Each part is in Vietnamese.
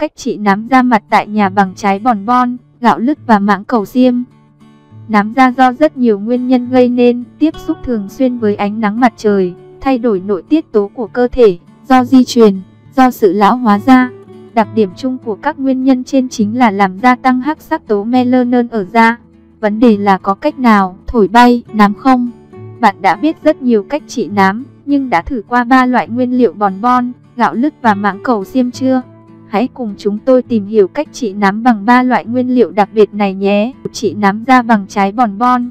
Cách trị nám da mặt tại nhà bằng trái bòn bon, gạo lứt và mãng cầu xiêm. Nám da do rất nhiều nguyên nhân gây nên, tiếp xúc thường xuyên với ánh nắng mặt trời, thay đổi nội tiết tố của cơ thể, do di truyền, do sự lão hóa da. Đặc điểm chung của các nguyên nhân trên chính là làm gia tăng hắc sắc tố melanin ở da. Vấn đề là có cách nào thổi bay nám không? Bạn đã biết rất nhiều cách trị nám, nhưng đã thử qua ba loại nguyên liệu bòn bon, gạo lứt và mãng cầu xiêm chưa? Hãy cùng chúng tôi tìm hiểu cách trị nám bằng ba loại nguyên liệu đặc biệt này nhé. Trị nám da bằng trái bòn bon.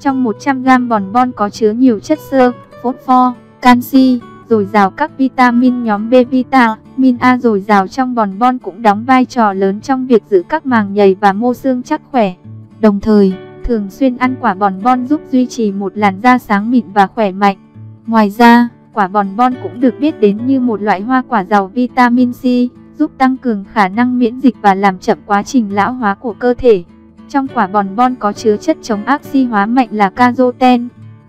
Trong 100g bòn bon có chứa nhiều chất xơ, phốt pho, canxi, dồi dào các vitamin nhóm B vitamin A dồi dào trong bòn bon cũng đóng vai trò lớn trong việc giữ các màng nhầy và mô xương chắc khỏe. Đồng thời, thường xuyên ăn quả bòn bon giúp duy trì một làn da sáng mịn và khỏe mạnh. Ngoài ra, quả bòn bon cũng được biết đến như một loại hoa quả giàu vitamin C, giúp tăng cường khả năng miễn dịch và làm chậm quá trình lão hóa của cơ thể. Trong quả bòn bon có chứa chất chống oxy hóa mạnh là caroten.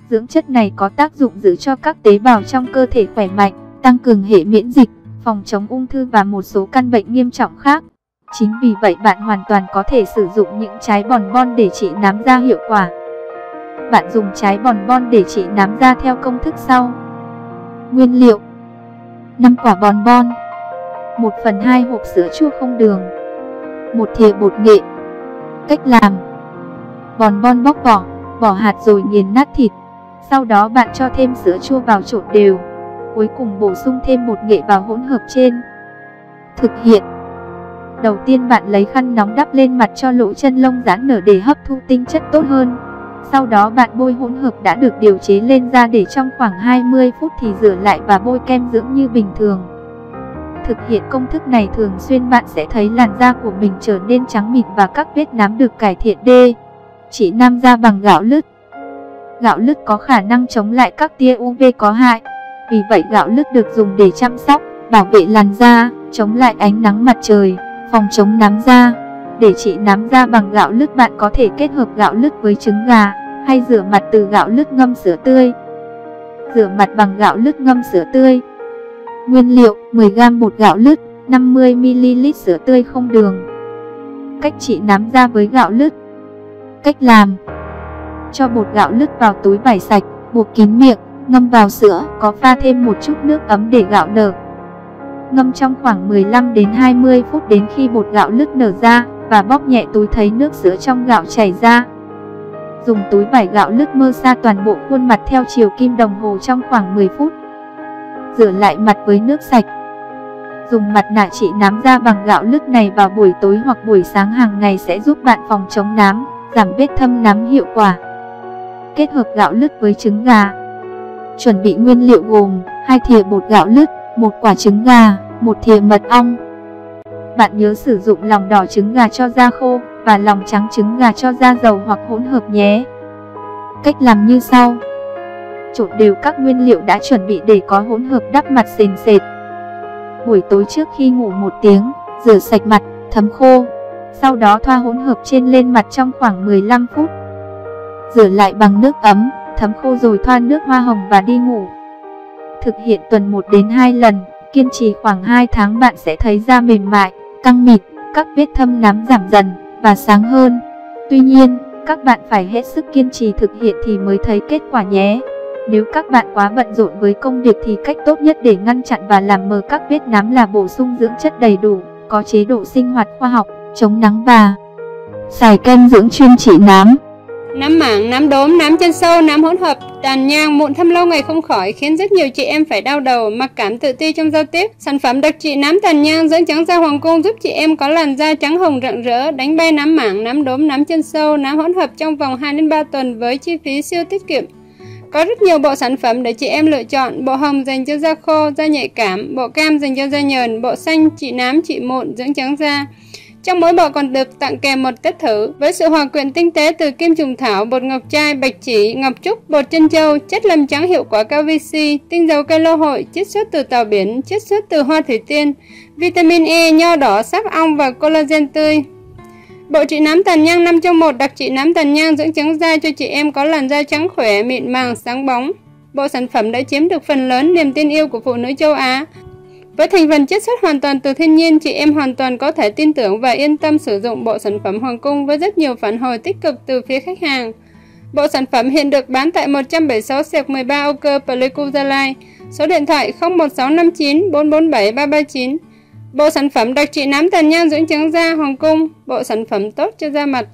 Dưỡng chất này có tác dụng giữ cho các tế bào trong cơ thể khỏe mạnh, tăng cường hệ miễn dịch, phòng chống ung thư và một số căn bệnh nghiêm trọng khác. Chính vì vậy bạn hoàn toàn có thể sử dụng những trái bòn bon để trị nám da hiệu quả. Bạn dùng trái bòn bon để trị nám da theo công thức sau. Nguyên liệu 5 quả bòn bon 1 phần 2 hộp sữa chua không đường. Một thìa bột nghệ. Cách làm. Bòn bon bóc vỏ, bỏ hạt rồi nghiền nát thịt. Sau đó bạn cho thêm sữa chua vào trộn đều. Cuối cùng bổ sung thêm bột nghệ vào hỗn hợp trên. Thực hiện. Đầu tiên bạn lấy khăn nóng đắp lên mặt cho lỗ chân lông giãn nở để hấp thu tinh chất tốt hơn. Sau đó bạn bôi hỗn hợp đã được điều chế lên da để trong khoảng 20 phút thì rửa lại và bôi kem dưỡng như bình thường. Thực hiện công thức này thường xuyên bạn sẽ thấy làn da của mình trở nên trắng mịn và các vết nám được cải thiện D. Chỉ nam da bằng gạo lứt. Gạo lứt có khả năng chống lại các tia UV có hại. Vì vậy gạo lứt được dùng để chăm sóc, bảo vệ làn da, chống lại ánh nắng mặt trời, phòng chống nám da. Để trị nám da bằng gạo lứt bạn có thể kết hợp gạo lứt với trứng gà hay rửa mặt từ gạo lứt ngâm sữa tươi. Rửa mặt bằng gạo lứt ngâm sữa tươi. Nguyên liệu 10g bột gạo lứt, 50ml sữa tươi không đường. Cách trị nám da với gạo lứt. Cách làm Cho bột gạo lứt vào túi vải sạch, buộc kín miệng, ngâm vào sữa, có pha thêm một chút nước ấm để gạo nở. Ngâm trong khoảng 15 đến 20 phút đến khi bột gạo lứt nở ra và bóp nhẹ túi thấy nước sữa trong gạo chảy ra. Dùng túi vải gạo lứt mơ xa toàn bộ khuôn mặt theo chiều kim đồng hồ trong khoảng 10 phút. Rửa lại mặt với nước sạch. Dùng mặt nạ trị nám da bằng gạo lứt này vào buổi tối hoặc buổi sáng hàng ngày sẽ giúp bạn phòng chống nám, giảm vết thâm nám hiệu quả. Kết hợp gạo lứt với trứng gà. Chuẩn bị nguyên liệu gồm 2 thìa bột gạo lứt, một quả trứng gà, một thìa mật ong, bạn nhớ sử dụng lòng đỏ trứng gà cho da khô và lòng trắng trứng gà cho da dầu hoặc hỗn hợp nhé. Cách làm như sau. Trộn đều các nguyên liệu đã chuẩn bị để có hỗn hợp đắp mặt sền sệt. Buổi tối trước khi ngủ một tiếng, rửa sạch mặt, thấm khô. Sau đó thoa hỗn hợp trên lên mặt trong khoảng 15 phút. Rửa lại bằng nước ấm, thấm khô rồi thoa nước hoa hồng và đi ngủ. Thực hiện tuần 1 đến 2 lần, kiên trì khoảng 2 tháng bạn sẽ thấy da mềm mại, căng mịt, các vết thâm nám giảm dần và sáng hơn. Tuy nhiên, các bạn phải hết sức kiên trì thực hiện thì mới thấy kết quả nhé. Nếu các bạn quá bận rộn với công việc thì cách tốt nhất để ngăn chặn và làm mờ các vết nám là bổ sung dưỡng chất đầy đủ, có chế độ sinh hoạt khoa học, chống nắng và xài kem dưỡng chuyên trị nám. Nám mảng, nám đốm, nám chân sâu, nám hỗn hợp, tàn nhang, mụn thâm lâu ngày không khỏi khiến rất nhiều chị em phải đau đầu, mặc cảm tự ti trong giao tiếp. Sản phẩm đặc trị nám tàn nhang dưỡng trắng da hoàng cung giúp chị em có làn da trắng hồng rạng rỡ, đánh bay nám mảng, nám đốm, nám chân sâu, nám hỗn hợp trong vòng 2 đến 3 tuần với chi phí siêu tiết kiệm. Có rất nhiều bộ sản phẩm để chị em lựa chọn, bộ hồng dành cho da khô, da nhạy cảm, bộ cam dành cho da nhờn, bộ xanh trị nám, trị mụn, dưỡng trắng da. Trong mỗi bộ còn được tặng kèm một test thử với sự hòa quyện tinh tế từ kim trùng thảo, bột ngọc trai, bạch chỉ, ngọc trúc, bột chân châu, chất làm trắng hiệu quả cao VC, tinh dầu cây lô hội, chiết xuất từ tàu biển, chiết xuất từ hoa thủy tiên, vitamin E, nho đỏ, sáp ong và collagen tươi. Bộ trị nám tàn nhang 5 trong 1 đặc trị nám tàn nhang dưỡng trắng da cho chị em có làn da trắng khỏe, mịn màng, sáng bóng. Bộ sản phẩm đã chiếm được phần lớn niềm tin yêu của phụ nữ châu Á Với thành phần chiết xuất hoàn toàn từ thiên nhiên, chị em hoàn toàn có thể tin tưởng và yên tâm sử dụng bộ sản phẩm Hoàng Cung với rất nhiều phản hồi tích cực từ phía khách hàng. Bộ sản phẩm hiện được bán tại 176 sẹc 13 Âu Cơ Pleiku Gia Lai, số điện thoại 01659 447 339. Bộ sản phẩm đặc trị nám tàn nhang dưỡng trắng da Hoàng Cung, bộ sản phẩm tốt cho da mặt.